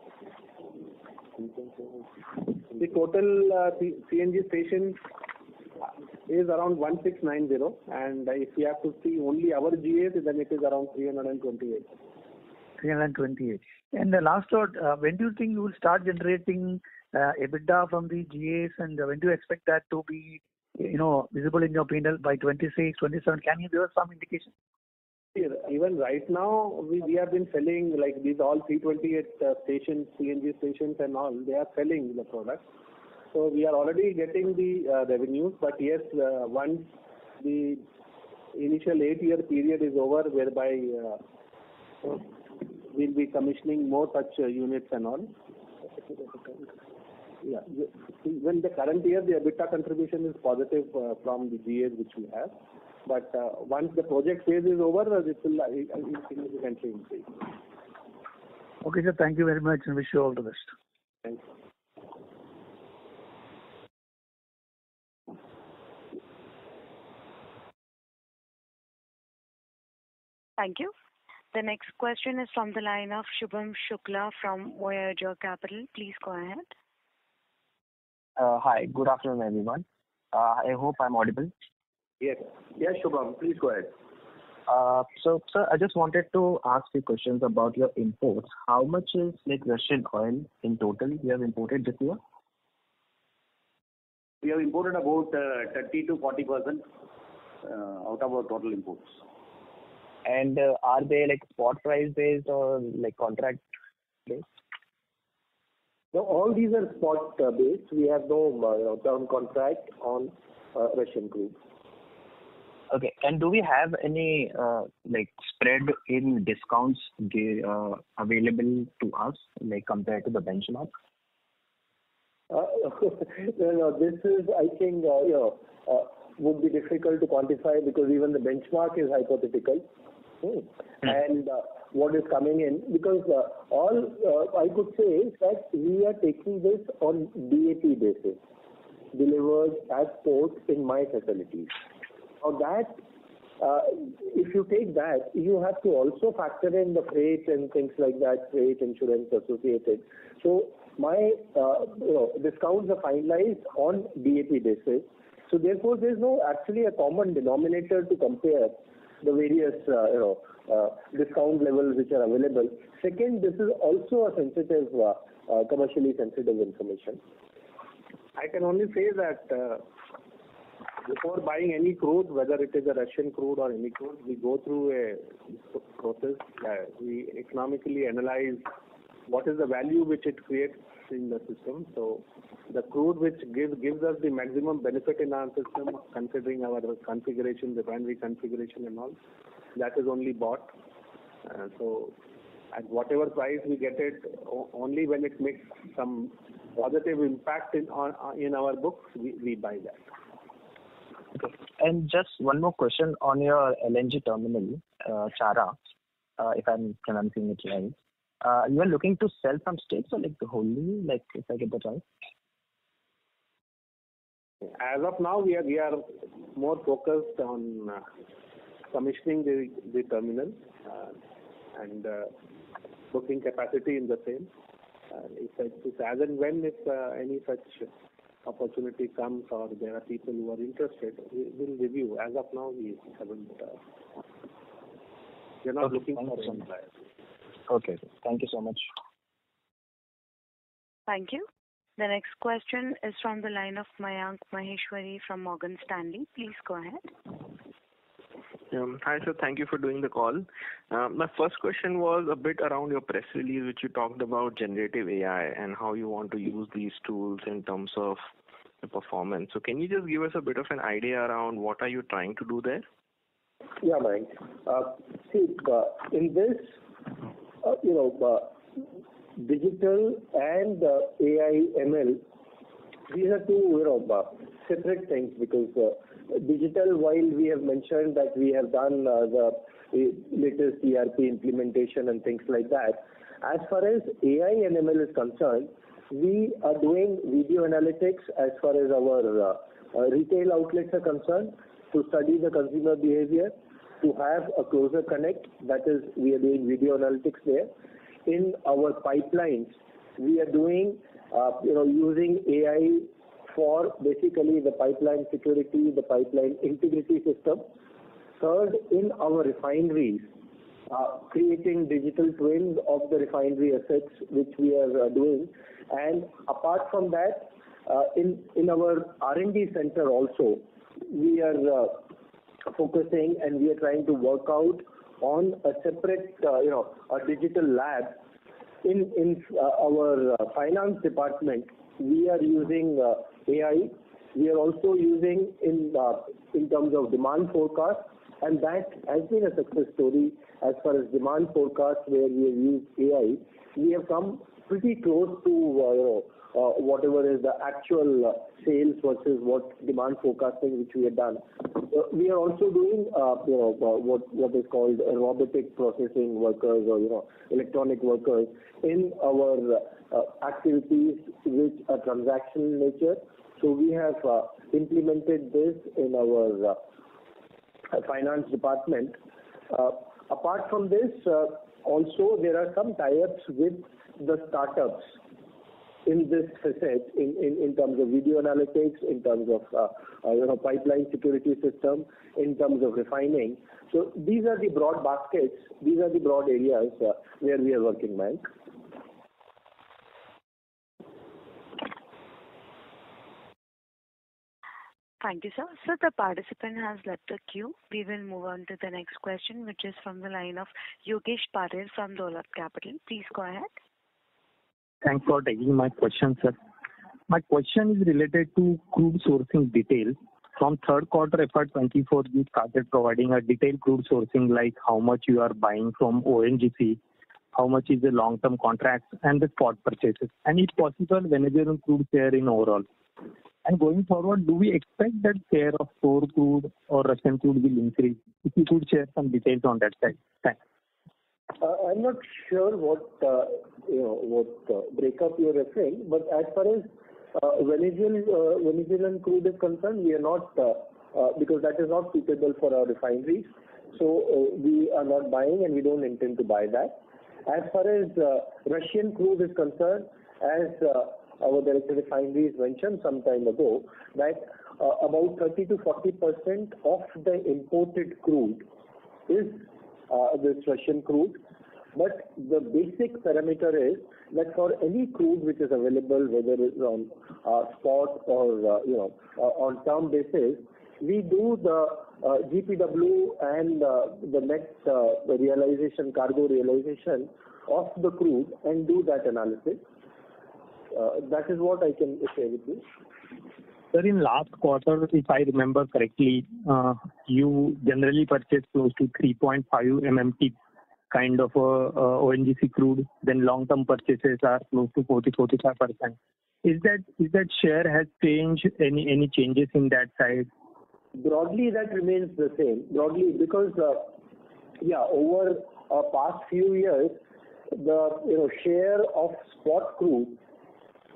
Speaker 2: The total uh, CNG station is around 1690 and if you have to see only our GAs then it is around 328. 328. And the last thought, uh, when do you think you will start generating uh, EBITDA from the GAs and when do you expect that to be you know visible in your P&L by 26,
Speaker 5: 27? Can you give us some indication?
Speaker 2: Even right now, we have been selling like these all 328 uh, stations, CNG stations and all, they are selling the product. So we are already getting the uh, revenues. But yes, uh, once the initial eight-year period is over, whereby we'll be commissioning more such units and all. Yeah. Even the current year, the EBITDA contribution is positive from the GAs which we have. But uh, once the project phase is over, uh, this will uh, significantly increase.
Speaker 3: Okay, sir. Thank you very much, and wish you all the best. Thank you.
Speaker 4: Thank you. The next question is from the line of Shubham Shukla from Voyager Capital. Please go ahead.
Speaker 2: Hi. Good afternoon, everyone. I hope I'm audible. Yes. Yes, Shubham, please go ahead. Uh, so, sir, I just wanted to ask you questions about your
Speaker 5: imports. How much is, like, Russian oil in total you have imported this year?
Speaker 2: We have imported about uh, 30 to 40 percent uh, out of our total imports. And Are they, like, spot price based or, like, contract based? No, all these are spot based. We have no term contract on Russian crude.
Speaker 5: Okay. And do we have any uh, like spread in discounts uh, available to us, like compared to the benchmark? Uh,
Speaker 2: no, no. This is, I think, uh, you know, uh, would be difficult to quantify because even the benchmark is hypothetical. Hmm. hmm. And uh, what is coming in because all I could say is that we are taking this on DAP basis, delivered at port in my facilities. Now that, uh, if you take that, you have to also factor in the freight and things like that, freight insurance associated. So my, uh, you know, discounts are finalized on DAP basis. So therefore, there's no actually a common denominator to compare the various, uh, you know, discount levels which are available. Second, this is also a sensitive, commercially sensitive information. I can only say that, before buying any crude, whether it is a Russian crude or any crude, we go through a process. Uh, we economically analyze what is the value which it creates in the system. So the crude which gives us the maximum benefit in our system, considering our configuration, the refinery configuration and all, that is only bought. Uh, so at whatever price we get it, only when it makes some positive impact in our books, we buy that.
Speaker 5: Okay. Just one more question on your LNG terminal, uh, Chhara, uh, if I'm pronouncing it right.
Speaker 2: Uh, you are looking to sell some stakes or like the whole like if I get that right? As of now, we are more focused on commissioning the terminal and booking capacity in the same. If as and when any such opportunity comes or there are people who are interested, we will review. As of now, we
Speaker 3: haven't. Uh, we're not looking for any buyers. Okay.
Speaker 4: Thank you so much. Thank you. The next question is from the line of Mayank Maheshwari from Morgan Stanley. Please go ahead.
Speaker 2: Um, hi, sir. Thank you for doing the call. Um, my first question was a bit around your press release, which you talked about generative AI and how you want to use these tools in terms of the performance. So, can you just give us a bit of an idea around what are you trying to do there? Yeah, Mike. Uh, see, uh, in this, uh, you know, uh, digital and uh, AI ML, these are two, you know, uh, separate things because Digital, while we have mentioned that we have done uh, the latest ERP implementation and things like that, as far as AI and ML is concerned, we are doing video analytics as far as our uh, uh, retail outlets are concerned to study the consumer behavior, to have a closer connect. That is, we are doing video analytics there. In our pipelines, we are doing, you know, using AI for basically the pipeline security, the pipeline integrity system. Third, in our refineries, uh, creating digital twins of the refinery assets, which we are uh, doing. Apart from that, uh, in our R&D center also, we are focusing and we are trying to work out on a separate, you know, a digital lab in uh, our uh, finance department, we are using uh, AI. We are also using in terms of demand forecast, and that has been a success story as far as demand forecast, where we have used AI. We have come pretty close to, you know, uh, whatever is the actual uh, sales versus what demand forecasting which we have done. Uh, we are also doing, you know, what is called robotic processing workers or, you know, electronic workers in our activities which are transactional nature. We have implemented this in our finance department. Apart from this, also there are some tie-ups with the startups in this facet in terms of video analytics, in terms of, uh, uh, you know, pipeline security system, in terms of refining. so These are the broad baskets, these are the broad areas uh, where we are working, Mayank.
Speaker 4: Thank you, sir. So the participant has left the queue. We will move on to the next question, which is from the line of Yogesh Patil from Dolat Capital. Please go ahead.
Speaker 2: Thanks for taking my question, sir. My question is related to crude sourcing details. From third quarter FY24, you started providing a detailed crude sourcing, like how much you are buying from ONGC, how much is the long-term contracts, and the spot purchases, and if possible, Venezuelan crude share in overall. And going forward, do we expect that share of core crude or Russian crude will increase? If you could share some details on that side. Thanks. Uh, I'm not sure what uh, you know what uh, breakup you're referring, but as far as Venezuelan Venezuelan crude is concerned, we are not because that is not suitable for our refineries. So we are not buying, and we don't intend to buy that. As far as Russian crude is concerned, as our director refineries mentioned some time ago, that about 30 to 40 percent of the imported crude is uh, this Russian crude. But the basic parameter is that for any crude which is available, whether it's on uh, spot or uh, you know on term basis, we do the GPW and the next realization, cargo realization of the crude and do that analysis. That is what I can say with you. Sir, in last quarter, if I remember correctly, uh, you generally purchase close to 3.5 MMT kind of ONGC crude, then long-term purchases are close to 40-45%. Is that is that share has changed? Any any changes in that side? Broadly, that remains the same. Broadly, because uh, yeah, over uh, past few years, the you know share of spot crude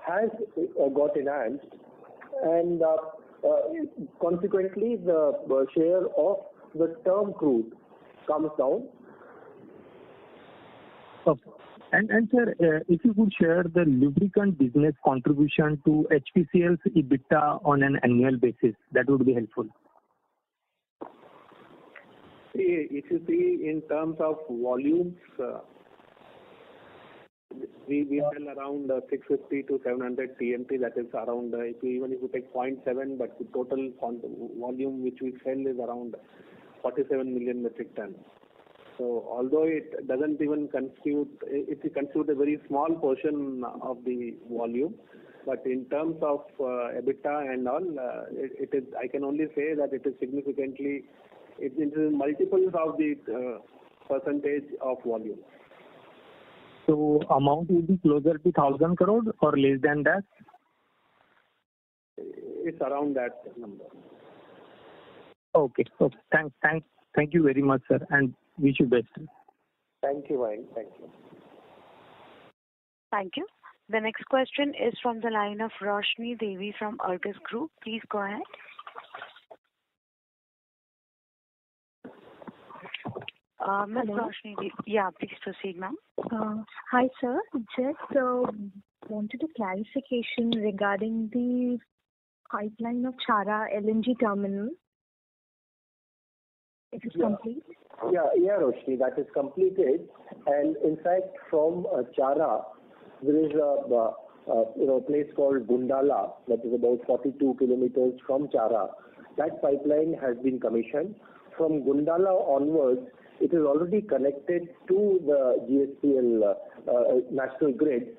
Speaker 2: has uh, got enhanced and uh, uh, consequently, the uh, share of the term crude comes down. Okay. Sir, if you could share the lubricant business contribution to HPCL's EBITDA on an annual basis, that would be helpful. If you see in terms of volumes, we we sell around uh, 650 to 700 TMT. That is around uh, if you, even if you take 0.7, but the total volume which we sell is around 47 million metric tons. So although it doesn't even constitute, it, it constitutes a very small portion of the volume, but in terms of uh, EBITDA and all, it is. I can only say that it is significantly, it is multiples of the percentage of volume. So amount will be closer to 1,000 crore or less than that? It's around that number. Okay. Okay. Thanks. Thanks. Thank you very much, sir, and wish you best. Thank you, Mayank. Thank you.
Speaker 4: Thank you. The next question is from the line of Roshni Devi from Argus Group. Please go ahead. Uh, Ms. Roshni, yeah, please proceed, ma'am.
Speaker 6: Uh, hi, sir. Just uh, wanted a clarification regarding the pipeline of Chhara LNG terminal.
Speaker 2: It is complete? Yeah. Yeah, Roshni, that is completed. In fact, from Chhara, there is a you know place called Gundala, that is about 42 kilometers from Chhara. That pipeline has been commissioned. From Gundala onwards, it is already connected to the GSPL uh, uh, national grid.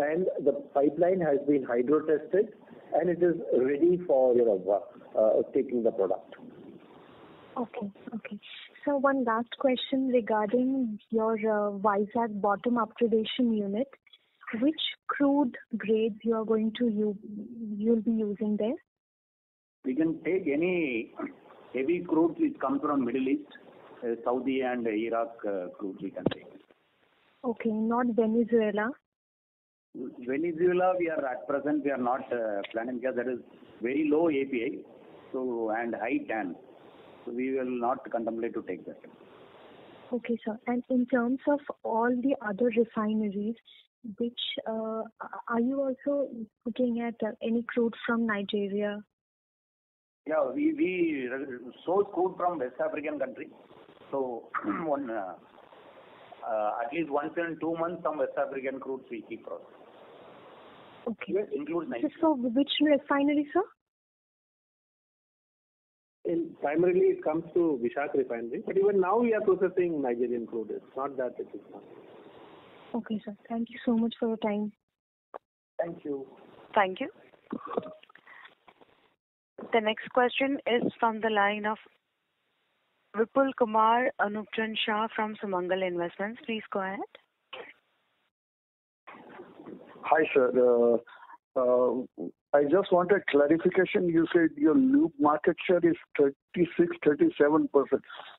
Speaker 2: and The pipeline has been hydro tested, and it is ready for, you know, uh, taking the product.
Speaker 6: Okay. Okay. So one last question regarding your Vizag bottom upgradation unit. Which crude grades you'll be using there?
Speaker 2: We can take any heavy crude which comes from Middle East. Saudi and Iraq uh, crude we can take.
Speaker 6: Okay, not Venezuela?
Speaker 2: Venezuela, we are at present, we are not uh, planning because that is very low API so and high TAN. So we will not
Speaker 5: contemplate to take that.
Speaker 6: Okay, sir. And in terms of all the other refineries, which uh, are you also looking at uh, any crude from Nigeria?
Speaker 2: Yeah, we, we uh, source crude from West African countries. Uh, uh, at least once in two months, some West African crude we keep processing.
Speaker 6: Okay. Yes, includes Nigeria. Which refinery, sir?
Speaker 2: Primarily it comes to Vishak refinery, but even now we are processing Nigerian crude. It's not that it is not.
Speaker 6: Okay, sir. Thank you so much for your time. Thank you. Thank you.
Speaker 4: The next question is from the line of Vipul Kumar Anupchand Shah from Sumangal Investments. Please go ahead.
Speaker 3: Hi, sir. Uh, uh, I just wanted clarification. You said your lube market share is 36%-37%.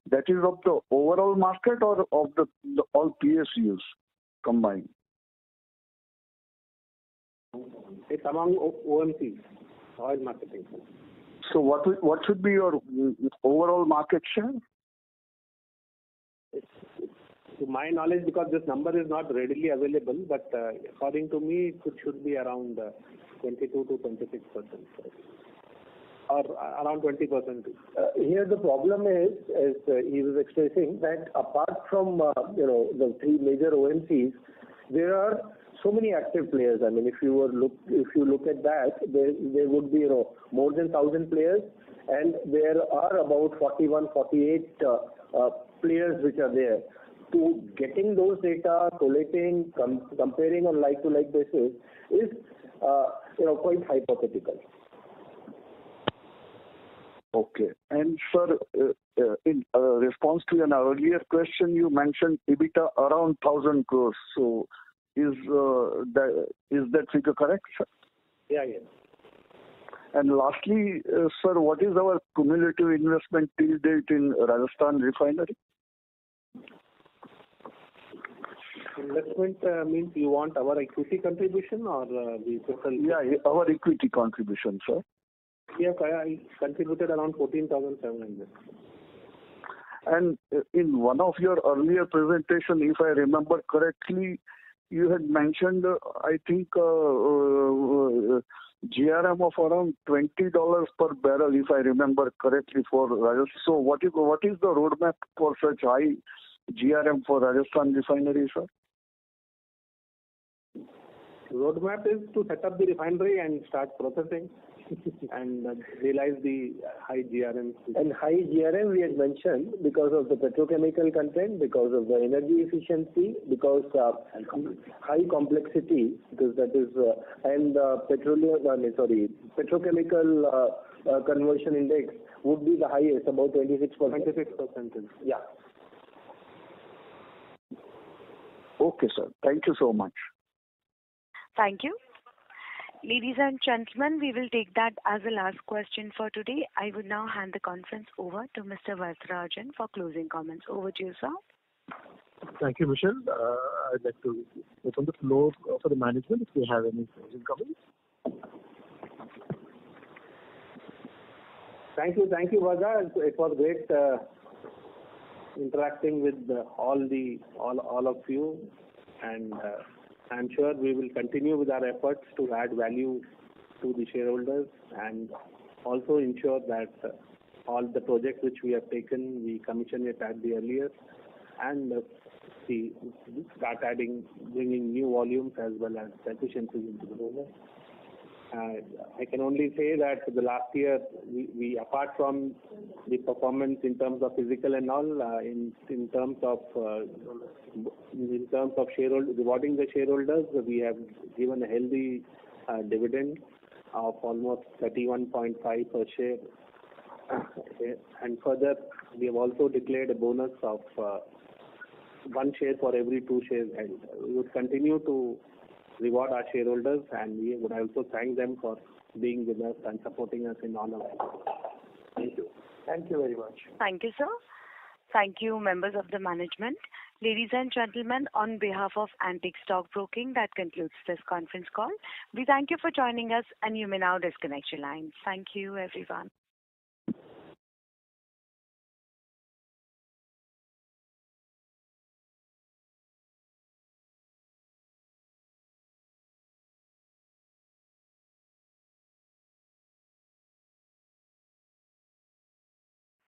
Speaker 3: That is of the overall market or of the all PSUs combined?
Speaker 2: It's among OMCs, oil marketing companies.
Speaker 3: So what what should be your overall market share?
Speaker 2: To my knowledge, because this number is not readily available, but uh, according to me, it should be around uh, 22 to 26 percent, or uh, around 20 percent. Uh, here, the problem is, as uh, he was expressing, that apart from uh, you know the three major OMCs, there are so many active players. I mean, if you were look if you look at that, there there would be you know more than thousand players, and there are about 41, 48 uh, uh, players which are there. To getting those data, collating, com- comparing on like-to-like basis is uh, you know quite hypothetical.
Speaker 3: Okay. And sir, uh, uh, in uh, response to an earlier question, you mentioned EBITDA around 1,000 crores. So is uh, that is that figure correct, sir? Yeah, yeah. And lastly, uh, sir, what is our cumulative investment till date in Rajasthan refinery?
Speaker 2: Investment uh, means you want our equity contribution or the total? Yeah,
Speaker 3: our equity contribution, sir.
Speaker 2: Yes, I contributed around 14,700.
Speaker 3: And in one of your earlier presentation, if I remember correctly, you had mentioned, uh, I think, uh, uh, GRM of around $20 per barrel, if I remember correctly, for Rajasthan. So what is, what is the roadmap for such high GRM for Rajasthan refinery, sir?
Speaker 2: Roadmap is to set up the refinery and start processing. and uh, realize the high GRM. And high GRM we had mentioned because of the petrochemical content, because of the energy efficiency, because uh, high complexity, because that is, uh, and uh, petroleum, uh, sorry, petrochemical uh, uh, conversion index would be the highest, about 26%. 26%.
Speaker 3: Yeah. Okay, sir. Thank you
Speaker 4: so much. Thank you. Ladies and gentlemen, we will take that as the last question for today. I would now hand the conference over to Mr. Varatharajan for closing comments. Over to you, sir.
Speaker 1: Thank you, Michelle. Uh, I'd like to
Speaker 2: open the floor for the management if they have any closing comments. Thank you. Thank you, Varatharajan. It was great uh, interacting with all of you. Uh, I'm sure we will continue with our efforts to add value to the shareholders and also ensure that all the projects which we have taken, we commission it at the earliest and start adding, bringing new volumes as well as efficiencies into the business. I can only say that the last year, we, apart from the performance in terms of physical and all, uh, in in terms of uh, in terms of shareholder rewarding the shareholders, we have given a healthy uh, dividend of almost 31.5 per share. and further, we have also declared a bonus of one share for every two shares, and we would continue to reward our shareholders, and we would also thank them for being with us and supporting us in all our efforts. Thank you. Thank you very much.
Speaker 4: Thank you, sir. Thank you, members of the management. Ladies and gentlemen, on behalf of Antique Stock Broking, that concludes this conference call. We thank you for joining us, and you may now disconnect your lines. Thank you, everyone.